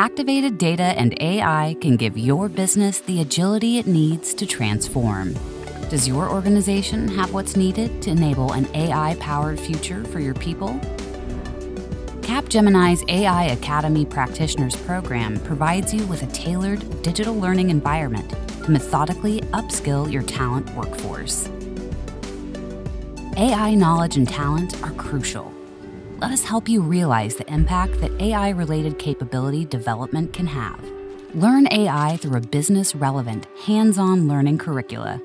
activated data and AI can give your business the agility it needs to transform. Does your organization have what's needed to enable an AI powered future for your people? Capgemini's AI Academy Practitioners Program provides you with a tailored digital learning environment to methodically upskill your talent workforce. AI knowledge and talent are crucial. Let us help you realize the impact that AI related capability development can have. Learn AI through a business relevant, hands on learning curricula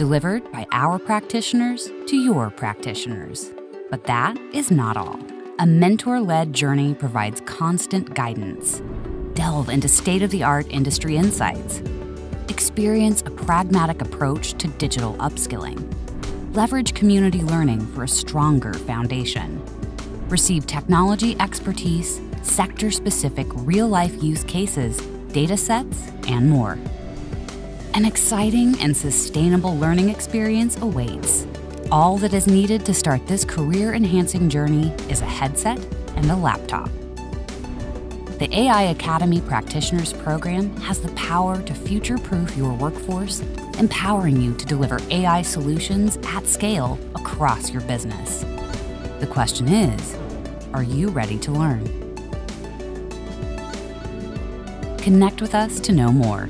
delivered by our practitioners to your practitioners. But that is not all. A mentor led journey provides constant guidance. Delve into state of the art industry insights. Experience a pragmatic approach to digital upskilling. Leverage community learning for a stronger foundation. Receive technology expertise, sector specific real life use cases, data sets, and more. An exciting and sustainable learning experience awaits. All that is needed to start this career enhancing journey is a headset and a laptop. The AI Academy Practitioners Program has the power to future proof your workforce, empowering you to deliver AI solutions at scale across your business. The question is are you ready to learn? Connect with us to know more